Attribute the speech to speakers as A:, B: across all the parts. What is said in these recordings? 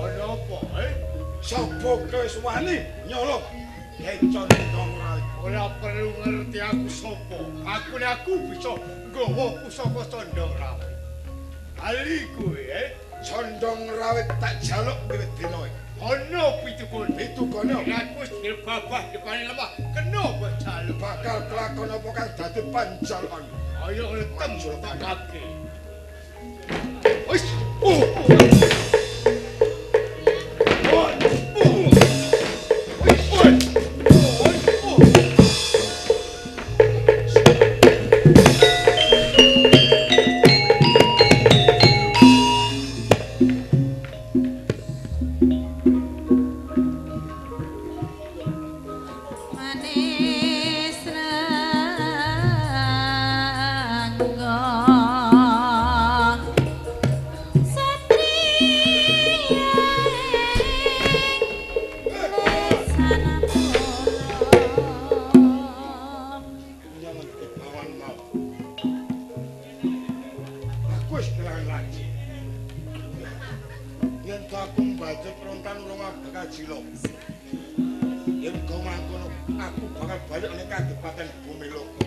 A: Ana apa? Eh,
B: sapa
C: kowe
B: swani nyolong cendong rawit?
A: Ora perlu ngerti aku sapa. Aku lan aku bisa nggawa pusaka cendong rawit. Bali ku, eh,
B: cendong
C: rawit tak jaluk
B: dinae.
A: Ana
C: pitul-pitulane,
A: rak mesti babah depane Kenapa jalan?
C: Bakal kelakon
B: apa kan dati panjalan?
A: Ayo letem,
C: tak
A: kake. Oh! oh.
B: banyak-banyak nek kadebatan bumi loh.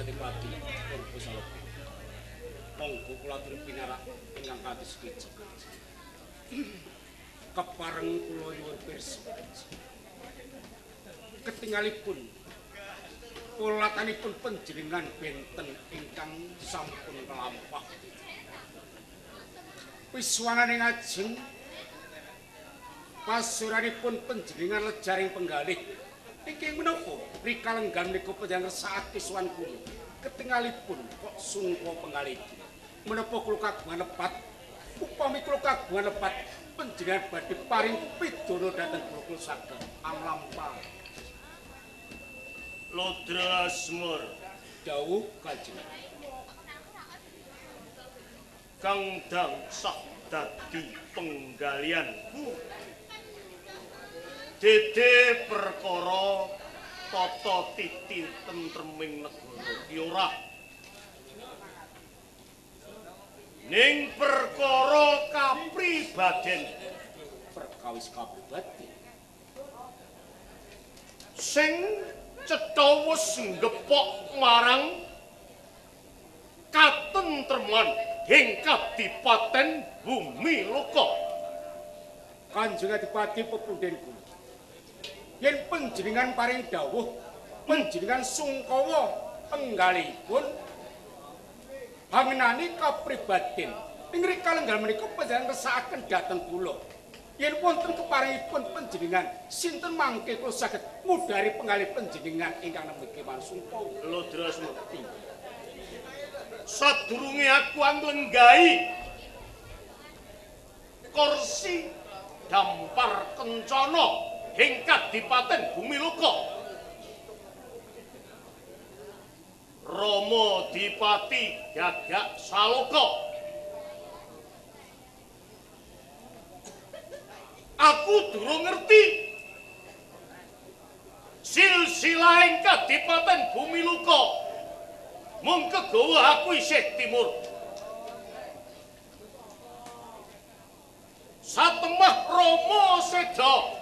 D: Adipati Pati Purbo Salopo Monggo kula tur pinarak ingkang kados kicik Kepareng kula nyuwun pirsa. Ketingalipun kulatanipun panjenengan benten ingkang sampun kelampah Wiswangane ngajeng pasuranipun panjenengan lejaring penggalih. Iki menapa rikalenggan niku panjenengan resake suwan kula. Ketingalipun kok sungko penggalih. Menapa kula kagungan lepat? Upami kula kagungan lepat panjenengan badhe paring pidana dhateng kula kula saged amlampah.
A: Lodra Asmur
D: Dawuh kanjeng.
A: kang dangsah dadi penggalianku. Dede perkara tata titi tentreming negara ki ora. Ning perkara kapribaden
D: perkawis kabudati.
A: sing cetha wis nggepok marang katentreman ing kadipaten bumi loka
D: Kanjeng Adipati pepunden kula. Yen panjenengan paring dawuh, panjenengan sungkawa penggalipun pangenani kapribaden. Ing rikalenggal menika panjenengan resakaken dhateng kula. Yen wonten keparingipun panjenengan, sinten mangke kula saged mudhari penggalih panjenengan ingkang nembe mansungkawa.
A: Lodrasmu sadurunge aku anglenggahi kursi dampar kencana ing kadipaten bumi loka Rama Dipati Gagak Saloka. Aku durung ngerti. Silsilah ing kadipaten bumi loka mung kegawa aku isih timur. Satemah Rama seda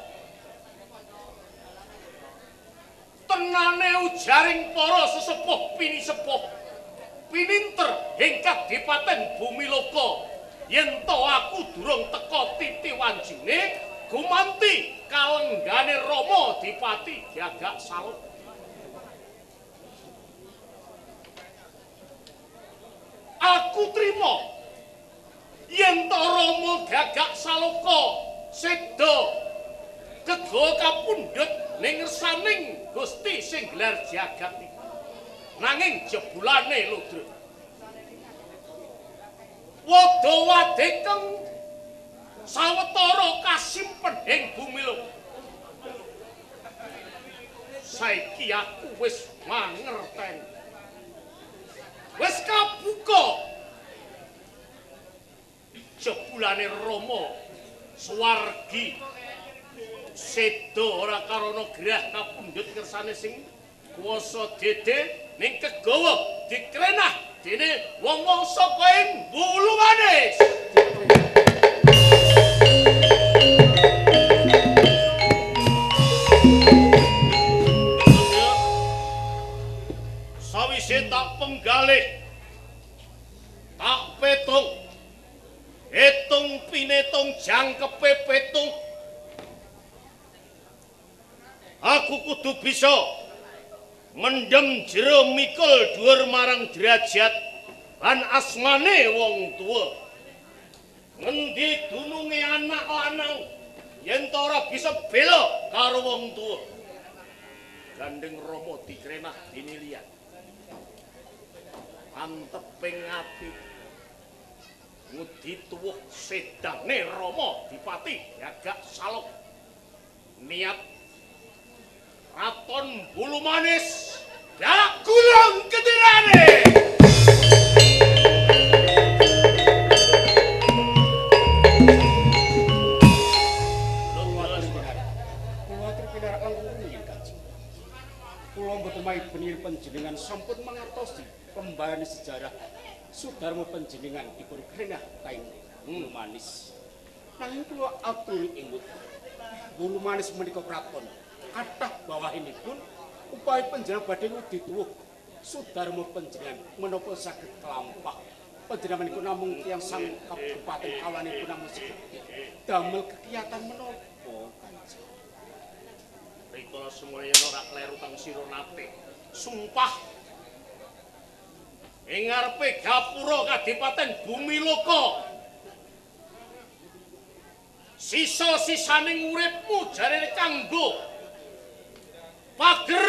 A: tenane ujaring para sesepuh pinisepuh pininter ing kadipaten bumi loka. Yen to aku durung teka titi wanjine gumanti kalenggane Rama Dipati Gagak Saluk aku trima. Yen to Rama Gagak Saloka seda kego kapundhut ning ngersaning Gusti sing gelar jagat iki. Nanging jebulane Ludra Wada wadekeng sawetara kasimpen ing bumi lho. Saiki aku wis mangerteni wis kabuka. Jebulane Rama swargi seda ora karana grah kapundhut kersane sing kuwasa dede ning kegawa dikrenah dene wong-wong saka ing Bulumanis sawise bisa mendem jero mikul dhuwur marang derajat lan asmane wong tuwa. Ngendi dununge anak lanang yen ora bisa bela karo wong tuwa. Gandeng rama dikrenah dinilian anteping ati. Ngudi tuwuh sedane Rama Dipati Gagak Salok niat Raton Bulu Manis dak gulung kedirane
D: panjenengan sampun mangertosi pembarani sejarah Sudarma panjenengan dipun krenah kaing
A: bulu
D: manis. Nanging kula aturi ingut bulu manis menika kraton. Kathah bawahipun upaya panjenengan badhe ngudi tuwuh Sudarma panjenengan menapa saged kelampah panjenengan iku namung tiyang sang kabupaten kawalanipun namung sedhep. Damel kegiatan menapa Kanjeng?
A: Rikala semuanya ora kleru kang sira nate. Sumpah. Ing ngarepe gapura Kadipaten Bumi Loka. Sisa-sisaning uripmu jarene kanggo pager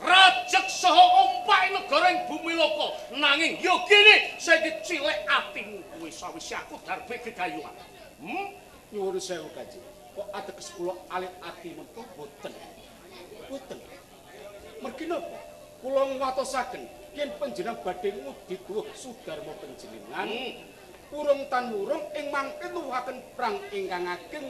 A: rajek saha ompak negara ing Bumi Loka. Nanging yo kene saiki cilek atimu kuwi sawise aku darbe gegayuhan. Hmm?
D: Nyuwun sewu Kanjeng. Kok ateges kula alit ati mentu boten. Boten. Mergi napa? Kula ngwatosaken yen panjenengan badhe ngudi duh sudarma panjenengan. Hmm. Urung tan urung ing mangke nuwuhaken perang ingkang ageng.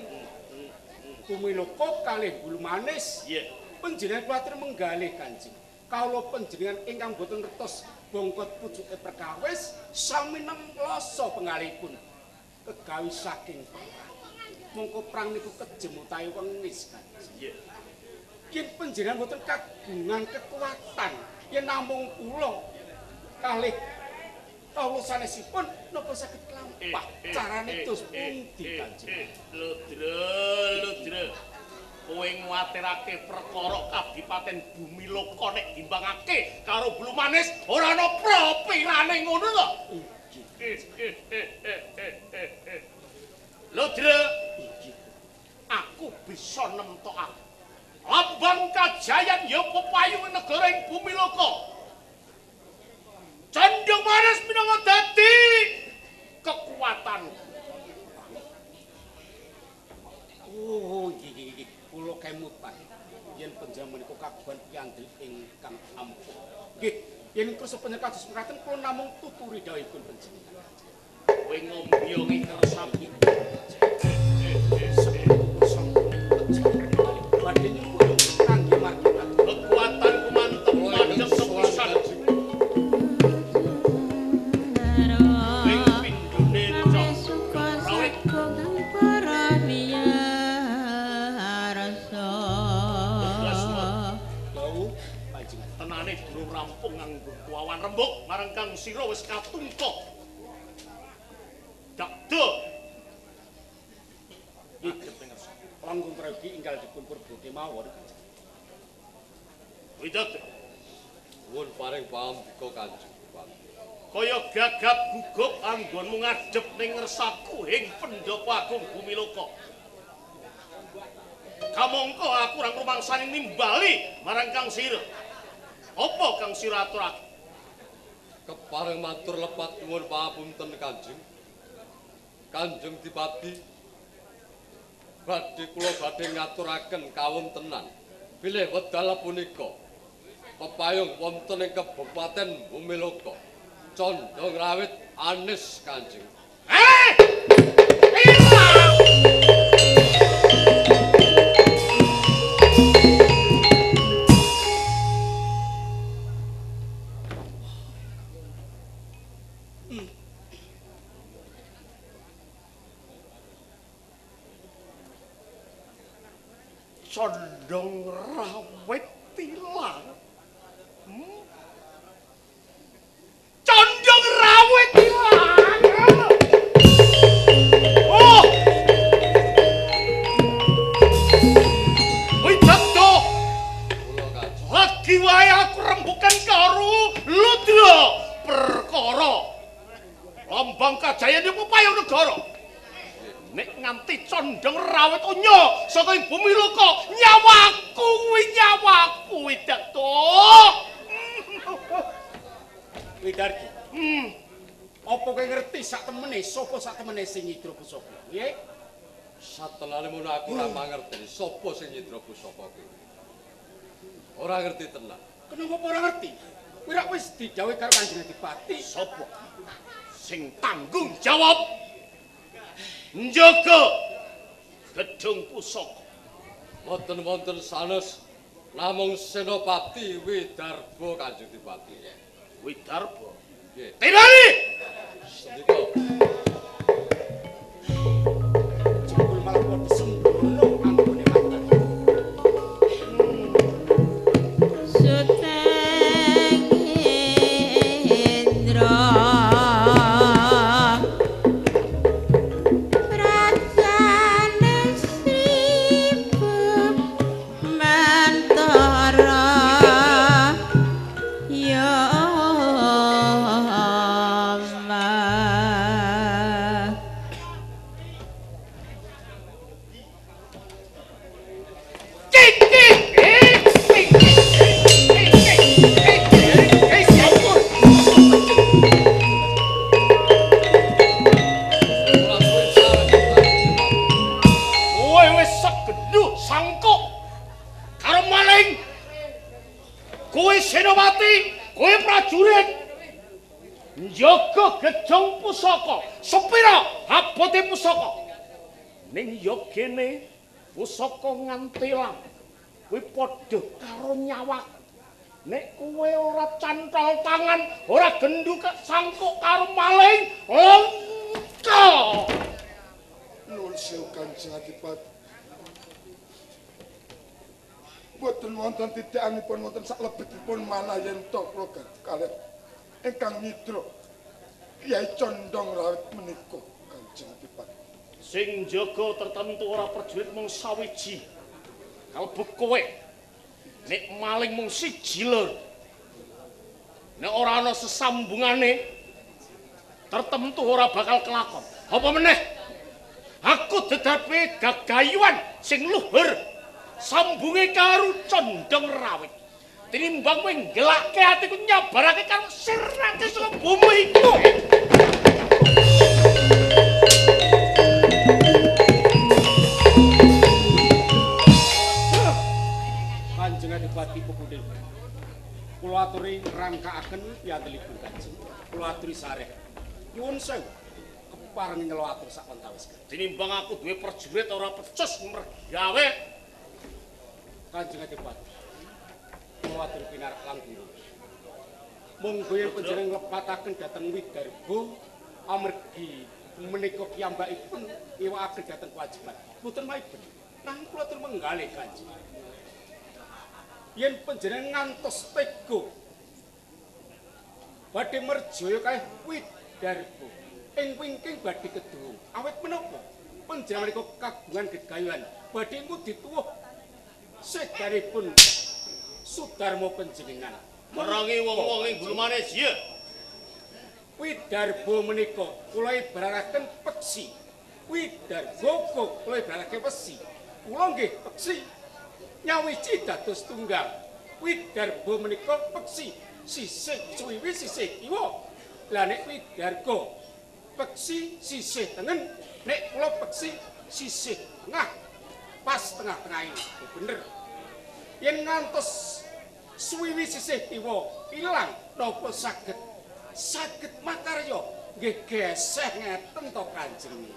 D: Tumiloko kalih bulu manis.
A: Iya.
D: Panjenengan kuwatir menggalih Kanjeng. Kawula panjenengan ingkang boten ngertos bongkot pucuke perkawis sami nemloso pengalipun. Kegawi saking perang. Mongko perang niku kejem utawi wengis Kanjeng.
A: Iya.
D: yen panjenengan boten kagungan kekuatan yen namung kula kalih kawula sanesipun napa saged klampah carane terus pundi kanjeng
A: Ludra, Ludra. Kowe nguwatirake perkara Kadipaten Bumi Loka nek dimbangake karo Bulu Manis ora ana propirane ngono to. Ludra, aku bisa nemtokake. Lambang kajayan ya pepayung negara ing Bumi Loka. Candang Manis minangka dadi kekuatan.
D: Oh iki kula kemutan yen panjenengan menika kagungan piyandel ingkang ampuh. Nggih yen kersa panjenengan kados mekaten kula namung tuturi dawuhipun panjenengan kowe
A: ngombyong ing kersamu. Durung rampung nganggo kuawan rembug marang kang sira wis katungkok. Dakdo. Iki pengersa.
D: langkung pragi ingkang dipun perbuti mawon
A: Widodari.
E: Nuwun paring pambika Kanjeng Bupati.
A: kaya gagap gugup anggonmu ngadep ning ngersaku ing pendopo agung bumi loka. Kamangka aku ora rumangsani nimbali marang Kang Sira. Apa Kang Sira aturake?
E: Kepareng matur lepat nuwun papunten Kanjeng. Kanjeng Dipati badhe kula badhe ngaturaken kawontenan bilih wedal punika pepayung wonten ing Kabupaten Bumiloka. Condong rawit anis Kanjeng.
A: Eh!
D: Sing nyidra pusaka nggih
E: Satenane mun aku ora mangerteni sapa sing nyidra pusaka kuwi. Ora ngerti tenan.
D: kenapa apa ora ngerti kowe rak wis didhawuhi karo Kanjeng Adipati
A: Sopo sing tanggung jawab njaga gedung pusaka.
E: Mboten wonten sanes namung Senopati Widarba Kanjeng Dipati.
A: Widarba.
E: Nggih.
A: Tirani!
E: Senika
D: MC.
A: Kene pusaka ngantilang kuwi padha karo nyawak nek kowe ora cantol tangan ora genduk sangkuk karo maling lengka
C: Nuwun sewu Kanjeng Adipati. Boten wonten titikanipun wonten salebetipun manah yen to kula kalih ingkang nyidra Kyai Condong Rawit menika Kanjeng Adipati.
A: Sing jaga tertentu ora prajurit mung sawiji. Kalbu kowe nek maling mung siji lur nek ora ana sesambungane tertentu ora bakal kelakon. Apa meneh? Aku dedape gagayuan sing luhur sambunge karo condong rawit. Tinimbang kowe ngelake atiku nyabarake karo sirake saka bumi iku
D: Adipati Pepudin. Kula aturi rangkaaken piyantelipun Kanjeng. Kula aturi sareh. Nyuwun sewu kepareng nyelo atur sak wantawis.
A: tinimbang aku duwe prajurit ora pecus mergawe
D: Kanjeng Adipati. Kula aturi pinarak langkung. Monggo yen panjenengan nglepataken dhateng Widarba amargi menika piyambakipun iwakaken dhateng kewajiban. Boten maiben. Nanging kula aturi menggalih Kanjeng. Yen panjenengan ngantos tega badhe merjaya kalih Widarba ing wingking badhe kedhuwung. Awit menapa? Panjenengan menika kagungan gegayuhan badhe ngudi tuwuh sedaripun Sudarma panjenengan.
A: merangi wong-wong ing gulmane jiya
D: Widarba menika kula ibarataken peksi. Widarba kula ibarataken wesi. Kula nggih peksi. Nyawiji dados tunggal. Widarba menika peksi. Sisih suwiwi sisih kiwa. Lah nek widarga peksi sisih tengen, nek kula peksi sisih tengah. Pas tengah-tengah ini. Bener. Yen ngantos suwiwi sisih kiwa ilang napa saged saged makarya nggih geseh ngeten to Kanjeng.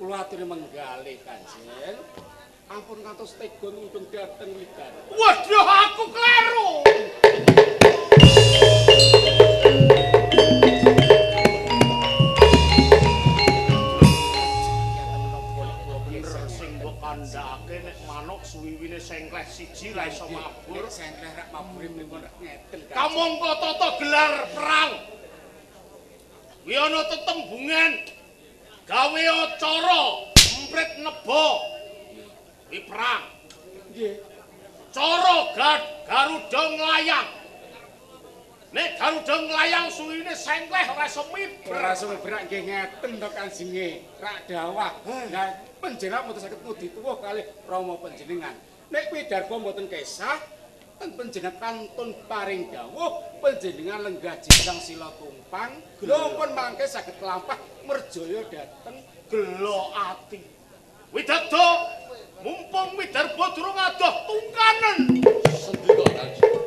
D: Kula aturi menggalih Kanjeng. Ampun ngantos tega nundung dhateng Widar.
A: waduh aku kleru
D: bener sing mbok kandhake
A: nek manuk suwiwine sengkleh siji ra iso mabur
D: sentreh rak mabure mengkon ngeten. Kanjeng. kamangka
A: tata gelar perang kuwi ana tetembungan gawe acara emprit nebo kuwi perang
D: nggih.
A: cara garuda nglayang nek garuda nglayang suwine sengkleh ora mibur Berasung
D: berak nggih ngeten to Kanjenge. Rak dawah. Lah panjenengan mboten saged ngudi tuwuh kalih Rama panjenengan. Nek Widarba mboten kesah ten panjenengan kantun paring dawuh panjenengan lenggah jingkang sila tumpang. Lho pun mangke saged kelampah merjaya dhateng
A: gelo ati widaddo mumpung widarba durung adoh tungkanen
E: Sendika Kanjeng.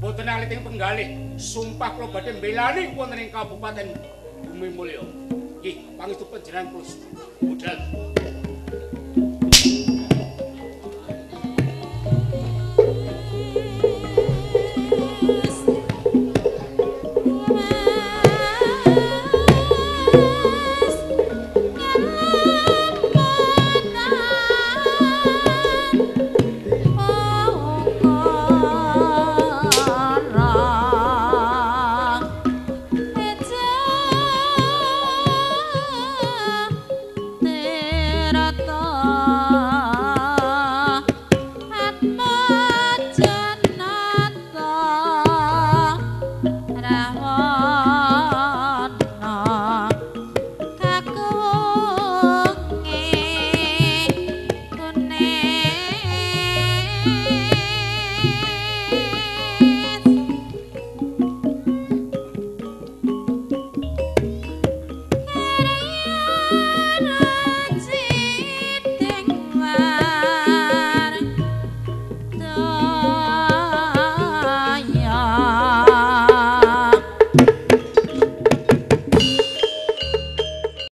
D: Boten alit ing penggalih, sumpah kula badhe mbelani wonten ing Kabupaten Bumi Mulya. Nggih, pangestu panjenengan kula
A: budal